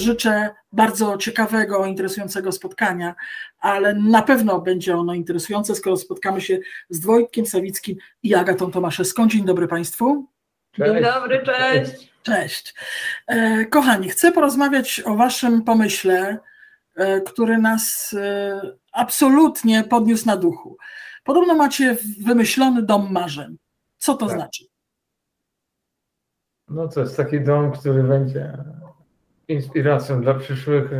życzę bardzo ciekawego, interesującego spotkania, ale na pewno będzie ono interesujące, skoro spotkamy się z Wojtkiem Sawickim i Agatą Tomaszewską. Dzień dobry Państwu. Cześć. Dzień dobry, cześć. Cześć. E, kochani, chcę porozmawiać o Waszym pomyśle, e, który nas e, absolutnie podniósł na duchu. Podobno macie wymyślony dom marzeń. Co to tak. znaczy? No to jest taki dom, który będzie inspiracją dla przyszłych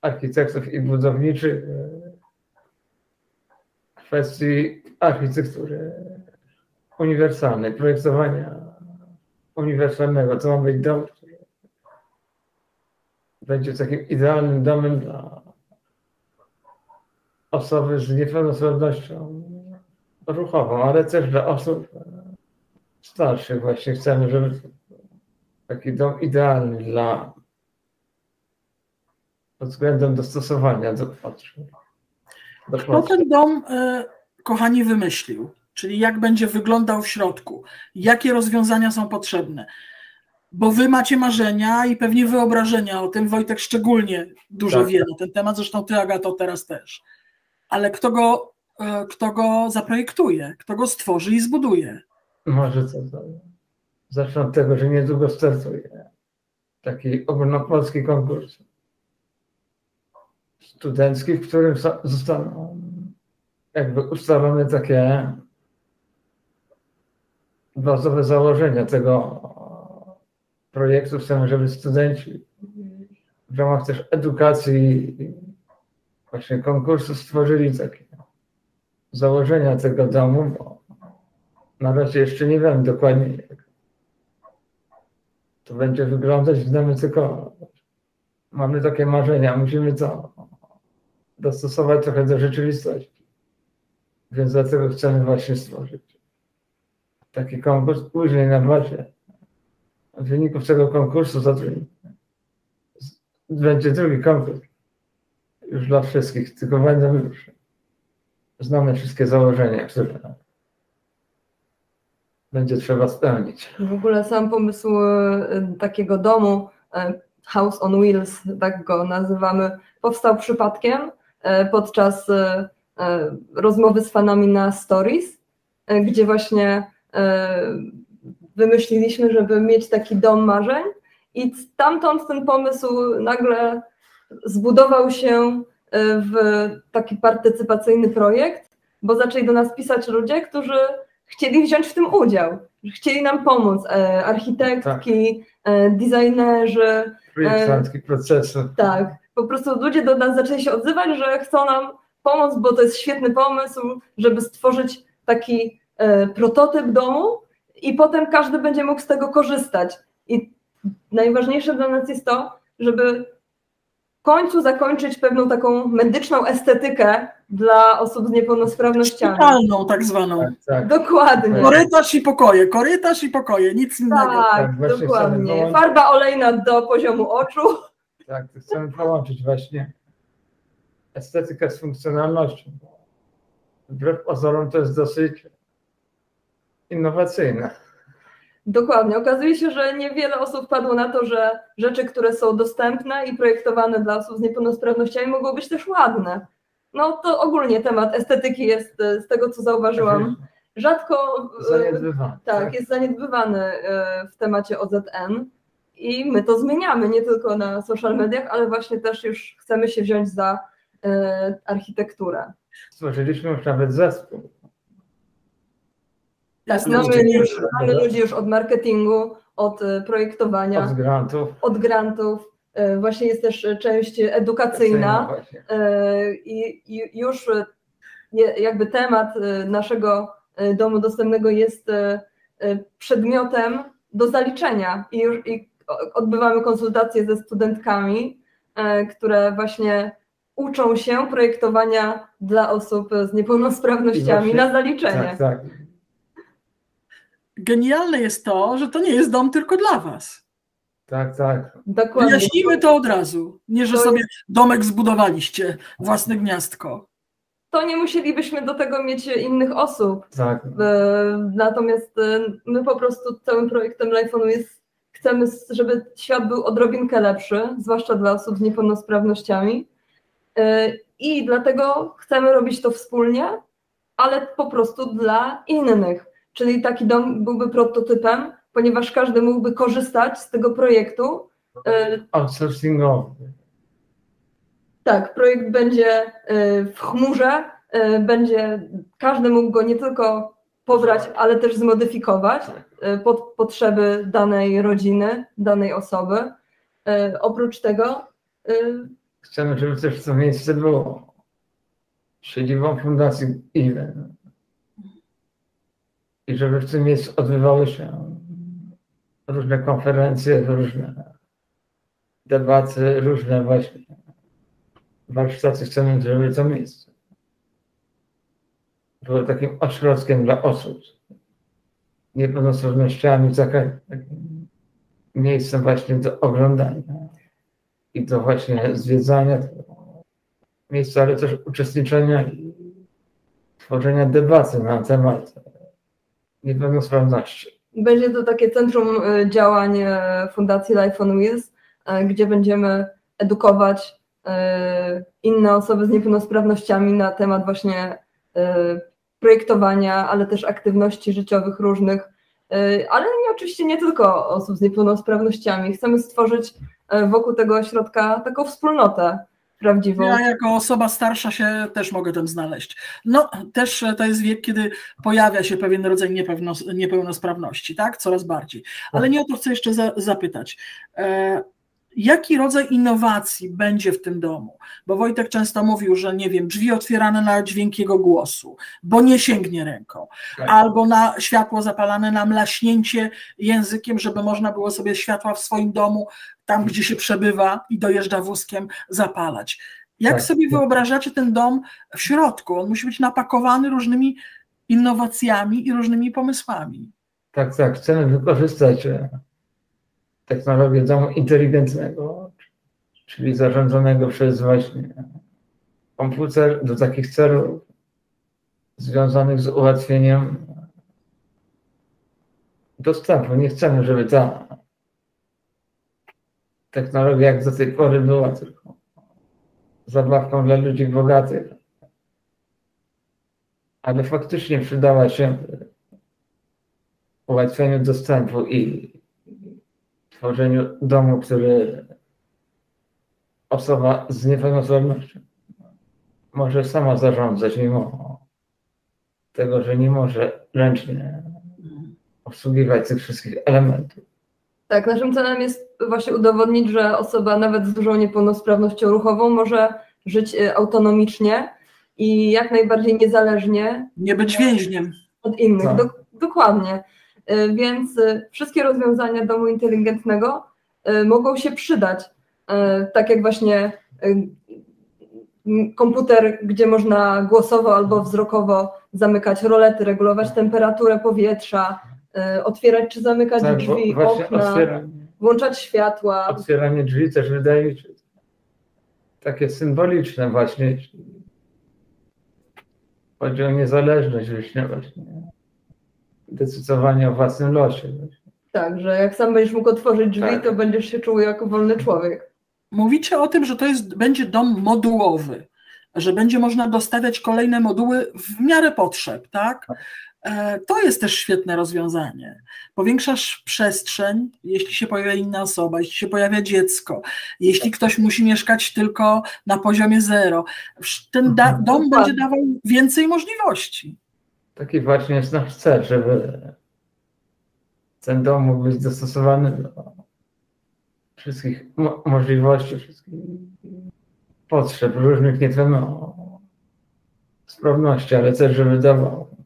architektów i budowniczych w kwestii architektury uniwersalnej, projektowania uniwersalnego. To ma być dom, który będzie takim idealnym domem dla osoby z niepełnosprawnością ruchową, ale też dla osób starszych. Właśnie chcemy, żeby taki dom idealny dla pod względem dostosowania do potrzeb. Kto ten dom, e, kochani, wymyślił? czyli jak będzie wyglądał w środku, jakie rozwiązania są potrzebne. Bo wy macie marzenia i pewnie wyobrażenia o tym, Wojtek szczególnie dużo tak. wie na ten temat, zresztą ty Agato teraz też. Ale kto go, e, kto go zaprojektuje, kto go stworzy i zbuduje? Może to, to zacznę od tego, że niedługo startuje taki ogólnopolski konkurs studencki, w którym zostaną jakby ustalone takie bazowe założenia tego projektu. Chcemy, żeby studenci w ramach też edukacji właśnie konkursu stworzyli takie założenia tego domu, bo na razie jeszcze nie wiem dokładnie jak to będzie wyglądać. Znamy tylko, mamy takie marzenia, musimy to dostosować trochę do rzeczywistości. Więc dlatego chcemy właśnie stworzyć taki konkurs, później na bazie wyników tego konkursu będzie drugi konkurs już dla wszystkich, tylko będą już znane wszystkie założenia, które będzie trzeba spełnić. W ogóle sam pomysł e, takiego domu, e, House on Wheels, tak go nazywamy, powstał przypadkiem podczas rozmowy z fanami na Stories, gdzie właśnie E, wymyśliliśmy, żeby mieć taki dom marzeń i stamtąd ten pomysł nagle zbudował się e, w taki partycypacyjny projekt, bo zaczęli do nas pisać ludzie, którzy chcieli wziąć w tym udział, chcieli nam pomóc, e, architektki, tak. designerzy. Projektantki procesu. Tak, po prostu ludzie do nas zaczęli się odzywać, że chcą nam pomóc, bo to jest świetny pomysł, żeby stworzyć taki E, prototyp domu i potem każdy będzie mógł z tego korzystać. I najważniejsze dla nas jest to, żeby w końcu zakończyć pewną taką medyczną estetykę dla osób z niepełnosprawnościami. Szpitalną tak zwaną. Tak, tak. Dokładnie. Korytarz i pokoje, korytarz i pokoje, nic innego. Tak, tak dokładnie. Farba olejna do poziomu oczu. Tak, chcemy połączyć właśnie estetykę z funkcjonalnością. Wbrew pozorom to jest dosyć innowacyjne. Dokładnie. Okazuje się, że niewiele osób padło na to, że rzeczy, które są dostępne i projektowane dla osób z niepełnosprawnościami, mogą być też ładne. No to ogólnie temat estetyki jest, e, z tego co zauważyłam, rzadko. E, zaniedbywany. Tak, tak, jest zaniedbywany e, w temacie OZN. I my to zmieniamy nie tylko na social mediach, ale właśnie też już chcemy się wziąć za architekturę. Stworzyliśmy już nawet zespół tak, mamy, już, mamy ludzi już od marketingu, od e, projektowania, od grantów. Od grantów. E, właśnie jest też część edukacyjna e, i, i już jakby temat naszego domu dostępnego jest przedmiotem do zaliczenia i już i odbywamy konsultacje ze studentkami, które właśnie uczą się projektowania dla osób z niepełnosprawnościami właśnie, na zaliczenie. Tak, tak genialne jest to, że to nie jest dom tylko dla was. Tak, tak. Dokładnie. Wyjaśnijmy to od razu. Nie, że sobie domek zbudowaliście, własne gniazdko. To nie musielibyśmy do tego mieć innych osób. Tak. E, natomiast e, my po prostu całym projektem LifeOnu jest chcemy, żeby świat był odrobinkę lepszy, zwłaszcza dla osób z niepełnosprawnościami. I dlatego chcemy robić to wspólnie, ale po prostu dla innych. Czyli taki dom byłby prototypem, ponieważ każdy mógłby korzystać z tego projektu. Outsourcingowy. Tak, projekt będzie w chmurze, będzie, każdy mógł go nie tylko pobrać, ale też zmodyfikować pod potrzeby danej rodziny, danej osoby. Oprócz tego Chcemy, żeby też to miejsce było siedzibą Fundacji IWEN i żeby w tym miejscu odbywały się różne konferencje, różne debaty, różne właśnie warsztaty. Chcemy, żeby to miejsce było takim ośrodkiem dla osób niepełnosprawnościami, miejscem właśnie do oglądania i do właśnie zwiedzania miejsca, ale też uczestniczenia i tworzenia debaty na temat niepełnosprawności. Będzie to takie centrum e, działań e, Fundacji Life on Wheels, e, gdzie będziemy edukować inne osoby z niepełnosprawnościami na temat właśnie projektowania, ale też aktywności życiowych różnych, ale nie, oczywiście nie tylko osób z niepełnosprawnościami. Chcemy stworzyć wokół tego ośrodka taką wspólnotę prawdziwą. Ja jako osoba starsza się też mogę tam znaleźć. No, też to jest wiek, kiedy pojawia się pewien rodzaj niepełnosprawności, tak? Coraz bardziej. Ale tak. nie o to chcę jeszcze za, zapytać. E, jaki rodzaj innowacji będzie w tym domu? Bo Wojtek często mówił, że nie wiem, drzwi otwierane na dźwięk jego głosu, bo nie sięgnie ręką, tak. albo na światło zapalane na mlaśnięcie językiem, żeby można było sobie światła w swoim domu, tam gdzie się przebywa i dojeżdża wózkiem, zapalać. Jak tak. sobie wyobrażacie ten dom w środku? On musi być napakowany różnymi innowacjami i różnymi pomysłami. Tak, tak. Chcemy wykorzystać e, technologię domu inteligentnego, czyli zarządzonego przez właśnie komputer do takich celów związanych z ułatwieniem dostępu. Nie chcemy, żeby ta technologia jak do tej pory była tylko zabawką dla ludzi bogatych, ale faktycznie przydała się ułatwieniu dostępu i tworzeniu domu, który osoba z niepełnosprawnością może sama zarządzać, mimo tego, że nie może ręcznie obsługiwać tych wszystkich elementów. Tak, naszym celem jest właśnie udowodnić, że osoba nawet z dużą niepełnosprawnością ruchową może żyć y, autonomicznie i jak najbardziej niezależnie. Nie być więźniem. Od innych, tak. Do, dokładnie. Y, więc y, wszystkie rozwiązania domu inteligentnego y, mogą się przydać. Tak jak właśnie komputer, gdzie można głosowo albo wzrokowo zamykać rolety, regulować temperaturę powietrza, otwierać czy zamykać tak, drzwi, okna, włączać światła. Otwieranie drzwi też wydaje się takie symboliczne właśnie. Chodzi o niezależność właśnie decydowanie o własnym losie. Tak, że jak sam będziesz mógł otworzyć drzwi, tak. to będziesz się czuł jako wolny człowiek. Mówicie o tym, że to jest, będzie dom modułowy, że będzie można dostawiać kolejne moduły w miarę potrzeb, tak? E, to jest też świetne rozwiązanie. Powiększasz przestrzeń, jeśli się pojawia inna osoba, jeśli się pojawia dziecko, jeśli ktoś musi mieszkać tylko na poziomie zero. Ten mhm. dom będzie dawał więcej możliwości. Taki właśnie jest nasz cel, żeby ten dom mógł być dostosowany do wszystkich mo możliwości, wszystkich potrzeb, różnych nie tylko sprawności, ale też, żeby dawał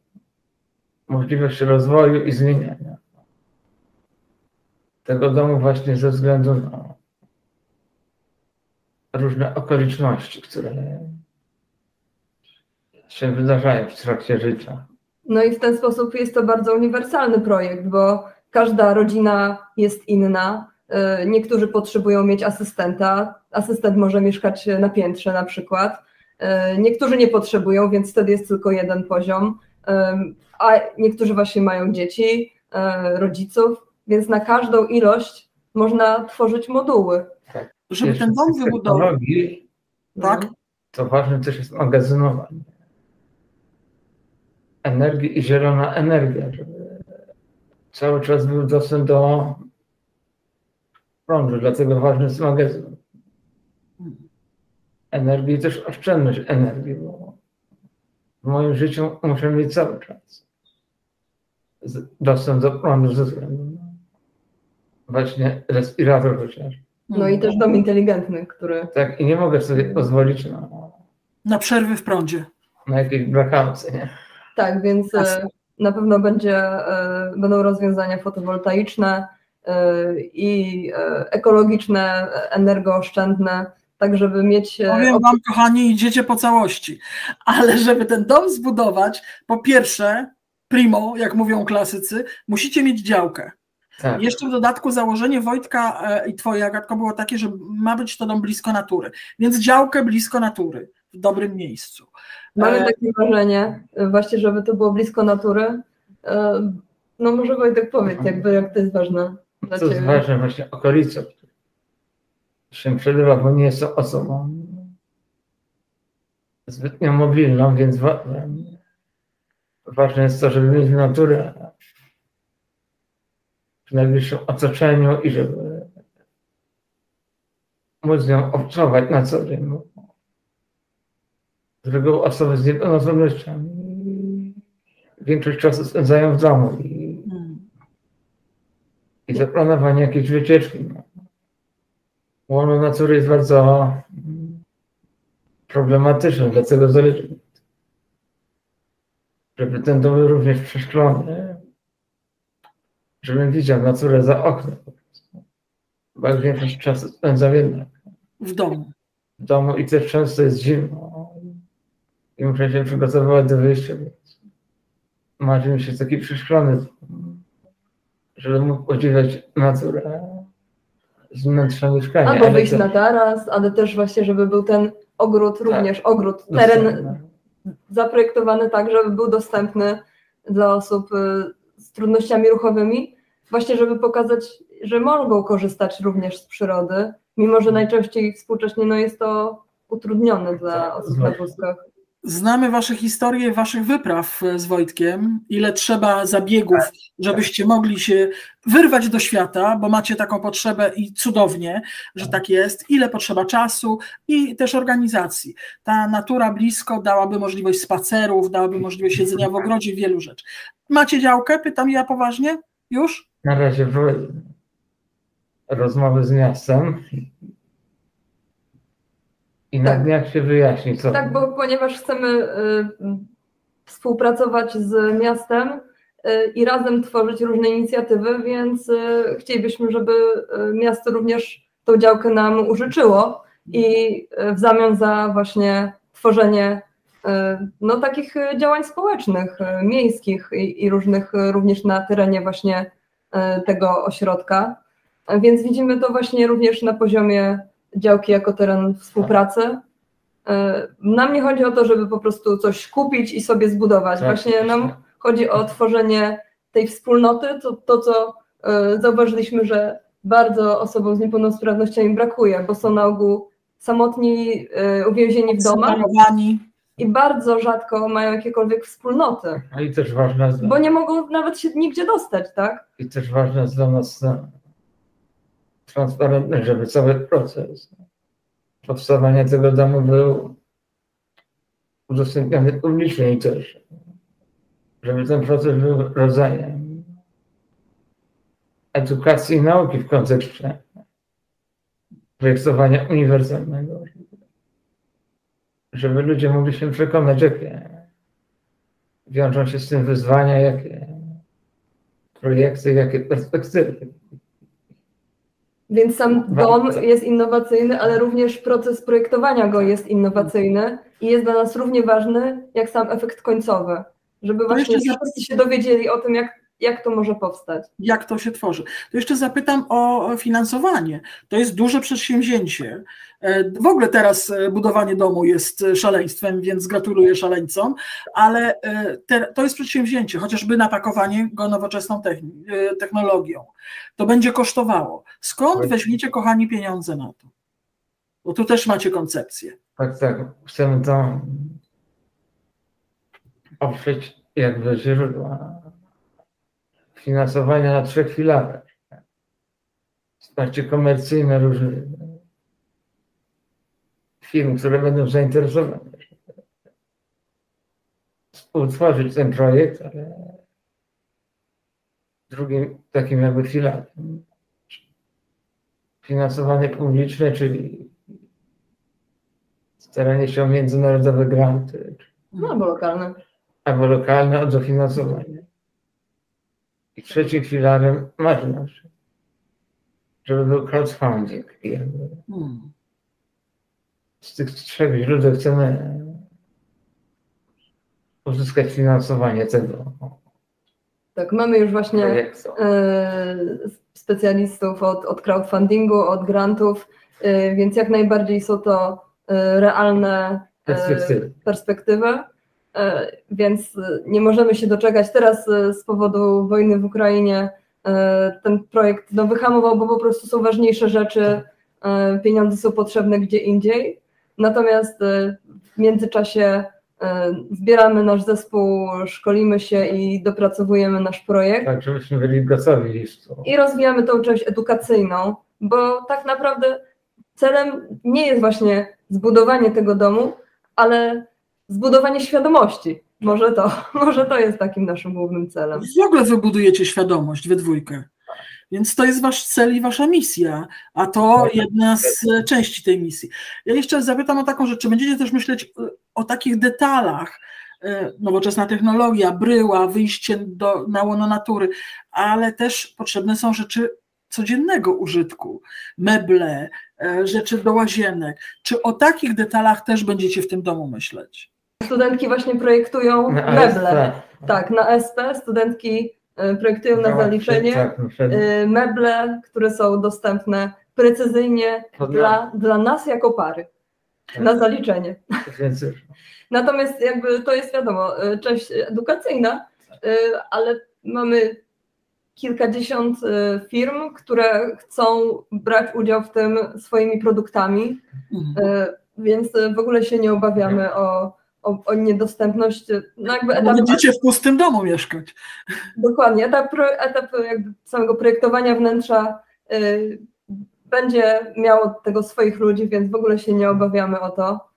możliwość rozwoju i zmieniania tego domu właśnie ze względu na różne okoliczności, które się wydarzają w trakcie życia. No i w ten sposób jest to bardzo uniwersalny projekt, bo każda rodzina jest inna. Y, niektórzy potrzebują mieć asystenta. Asystent może mieszkać na piętrze na przykład. Y, niektórzy nie potrzebują, więc wtedy jest tylko jeden poziom. Y, a niektórzy właśnie mają dzieci, rodziców, więc na każdą ilość można tworzyć moduły. Tak. Żeby ten dom wybudować. Tak? To ważne też jest magazynowanie energii i zielona energia, żeby cały czas był dostęp do prądu, dlatego ważny jest magazyn energii i też oszczędność energii, bo w moim życiu muszę mieć cały czas dostęp do prądu ze względu na właśnie respirator chociaż. No i też dom inteligentny, który... Tak, i nie mogę sobie pozwolić na... Na przerwy w prądzie. Na jakieś blackoutsy, nie? Tak, więc e, na pewno będzie, e, będą rozwiązania fotowoltaiczne e, i ekologiczne, energooszczędne, tak żeby mieć... Powiem Wam, kochani, idziecie po całości, ale żeby ten dom zbudować, po pierwsze, primo, jak mówią klasycy, musicie mieć działkę. Tak. Jeszcze w dodatku założenie Wojtka i Twoje, Agatko, było takie, że ma być to dom blisko natury, więc działkę blisko natury, w dobrym miejscu. Mamy e... takie marzenie, właśnie, żeby to było blisko natury. E... No może Wojtek powiedz, jakby, jak to jest ważne dla To jest ważne właśnie okolice, się przebywa, bo nie jest to osobą zbytnio mobilną, więc wa ważne jest to, żeby mieć naturę w najbliższym otoczeniu i żeby móc ją obcować na co dzień z reguły osoby z niepełnosprawnościami większość czasu spędzają w domu i, i zaplanowanie jakiejś wycieczki. No. Łono natury jest bardzo problematyczne, dlatego zależy, żeby ten dom był również przeszklony, żebym widział naturę za oknem po prostu. Bo większość czasu spędzam jednak w domu. W domu i też często jest zimno i muszę się przygotowywać do wyjścia. Marzy mi się taki przeszklony, żeby mógł podziwiać naturę z wnętrza mieszkania. Albo wyjść to... na taras, ale też właśnie, żeby był ten ogród, tak, również ogród, teren zaprojektowany tak, żeby był dostępny dla osób y, z trudnościami ruchowymi, właśnie żeby pokazać, że mogą korzystać również z przyrody, mimo że najczęściej współcześnie no, jest to utrudnione dla tak, osób na wózkach. Znamy wasze historie, waszych wypraw z Wojtkiem, ile trzeba zabiegów, tak, żebyście mogli się wyrwać do świata, bo macie taką potrzebę i cudownie, że tak jest, ile potrzeba czasu i też organizacji. Ta natura blisko dałaby możliwość spacerów, dałaby możliwość siedzenia w ogrodzie, wielu rzeczy. Macie działkę? Pytam ja poważnie? Już? Na razie rozmowy z miastem i tak. na dniach się wyjaśni, co. Tak, bo ponieważ chcemy y, współpracować z miastem y, i razem tworzyć różne inicjatywy, więc y, chcielibyśmy, żeby y, miasto również tą działkę nam użyczyło i y, w zamian za właśnie tworzenie y, no, takich działań społecznych, miejskich i, i różnych również na terenie właśnie tego ośrodka. Więc widzimy to właśnie również na poziomie działki jako teren współpracy. E, nam nie chodzi o to, żeby po prostu coś kupić i sobie zbudować. Tak, Właśnie nam chodzi o tworzenie tej wspólnoty, to, to co e, zauważyliśmy, że bardzo osobom z niepełnosprawnościami brakuje, bo są na ogół samotni, e, uwięzieni w domach i bardzo rzadko mają jakiekolwiek wspólnoty. No i też ważne Bo nie mogą nawet się nigdzie dostać, tak? I też ważne jest dla nas transparentny, żeby cały proces powstawania tego domu był udostępniany publicznie i też, żeby ten proces był rodzajem edukacji i nauki w kontekście projektowania uniwersalnego, żeby ludzie mogli się przekonać, jakie wiążą się z tym wyzwania, jakie projekty, jakie perspektywy. Więc sam dom jest innowacyjny, ale również proces projektowania go jest innowacyjny i jest dla nas równie ważny jak sam efekt końcowy. Żeby właśnie wszyscy się dowiedzieli o tym, jak jak to może powstać. Jak to się tworzy. To jeszcze zapytam o finansowanie. To jest duże przedsięwzięcie. E, w ogóle teraz e, budowanie domu jest szaleństwem, więc gratuluję szaleńcom, ale e, to jest przedsięwzięcie, chociażby napakowanie go nowoczesną technologią. To będzie kosztowało. Skąd weźmiecie, kochani, pieniądze na to? Bo tu też macie koncepcję. Tak, tak. Chcemy to oprzeć jakby źródła finansowania na trzech filarach. Wsparcie komercyjne różnych firm, które będą zainteresowane współtworzyć ten projekt, ale drugim takim jakby filarem finansowanie publiczne, czyli staranie się o międzynarodowe granty. No, albo lokalne. Albo lokalne o dofinansowanie. I trzecim filarem marynarz. Żeby był crowdfunding. Hmm. Z tych trzech źródeł chcemy uzyskać finansowanie tego. Tak, mamy już właśnie e, specjalistów od, od crowdfundingu, od grantów, e, więc jak najbardziej są to e, realne perspektywy. perspektywy. Więc nie możemy się doczekać. Teraz z powodu wojny w Ukrainie ten projekt no, wyhamował, bo po prostu są ważniejsze rzeczy, pieniądze są potrzebne gdzie indziej. Natomiast w międzyczasie E, zbieramy nasz zespół, szkolimy się i dopracowujemy nasz projekt. Tak, żebyśmy byli gotowi listu. I rozwijamy tą część edukacyjną, bo tak naprawdę celem nie jest właśnie zbudowanie tego domu, ale zbudowanie świadomości. Może to, może to jest takim naszym głównym celem. W ogóle wybudujecie świadomość we dwójkę. Więc to jest wasz cel i wasza misja, a to jedna z części tej misji. Ja jeszcze zapytam o taką rzecz, czy będziecie też myśleć y, o takich detalach, y, nowoczesna technologia, bryła, wyjście do, na łono natury, ale też potrzebne są rzeczy codziennego użytku, meble, y, rzeczy do łazienek. Czy o takich detalach też będziecie w tym domu myśleć? Studentki właśnie projektują na meble. Tak, na SP studentki E, projektują na zaliczenie tak, e, meble, które są dostępne precyzyjnie dla, dla nas jako pary tak. na zaliczenie. Natomiast jakby to jest wiadomo, e, część edukacyjna, ale mamy kilkadziesiąt firm, które chcą brać udział w tym swoimi produktami, mhm. więc w ogóle się nie obawiamy o o, o niedostępność. No jakby etap, Będziecie w pustym domu mieszkać. Dokładnie. Etap, etap jakby samego projektowania wnętrza y, będzie miał tego swoich ludzi, więc w ogóle się nie obawiamy o to.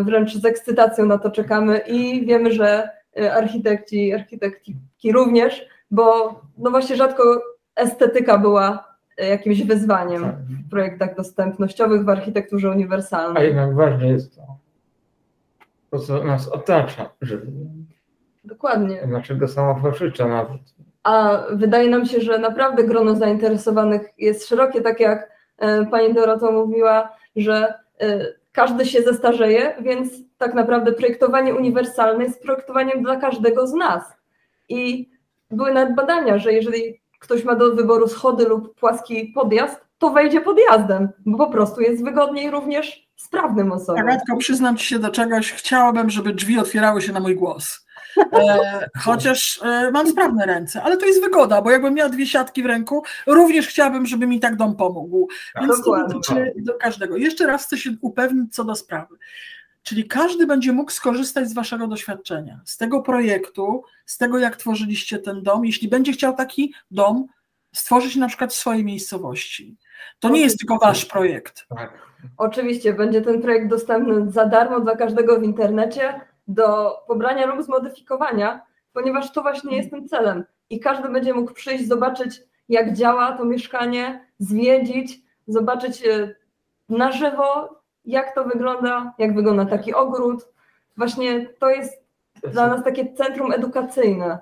Y, wręcz z ekscytacją na to czekamy i wiemy, że y, architekci, architektki również, bo no właśnie rzadko estetyka była y, jakimś wyzwaniem tak. w projektach dostępnościowych w architekturze uniwersalnej. A jednak ważne jest to, to, co nas otacza żywym. Dokładnie. Dlaczego sama nawet. A wydaje nam się, że naprawdę grono zainteresowanych jest szerokie, tak jak e, pani Dorota mówiła, że e, każdy się zestarzeje, więc tak naprawdę projektowanie uniwersalne jest projektowaniem dla każdego z nas. I były nawet badania, że jeżeli ktoś ma do wyboru schody lub płaski podjazd, to wejdzie podjazdem, bo po prostu jest wygodniej również sprawnym osobom. Agatko, przyznam Ci się do czegoś. Chciałabym, żeby drzwi otwierały się na mój głos. E, chociaż e, mam sprawne ręce, ale to jest wygoda, bo jakbym miała dwie siatki w ręku, również chciałabym, żeby mi tak dom pomógł. Tak. Więc to dotyczy do każdego. Jeszcze raz chcę się upewnić co do sprawy. Czyli każdy będzie mógł skorzystać z Waszego doświadczenia, z tego projektu, z tego, jak tworzyliście ten dom. Jeśli będzie chciał taki dom stworzyć na przykład w swojej miejscowości. To nie jest tylko Wasz projekt. Tak. Oczywiście będzie ten projekt dostępny za darmo dla każdego w internecie do pobrania lub zmodyfikowania, ponieważ to właśnie jest tym celem. I każdy będzie mógł przyjść, zobaczyć, jak działa to mieszkanie, zwiedzić, zobaczyć e, na żywo, jak to wygląda, jak wygląda taki ogród. Właśnie to jest dla nas takie centrum edukacyjne.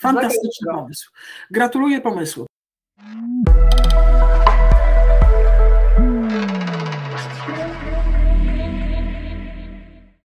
Fantastyczny pomysł. Gratuluję pomysłu.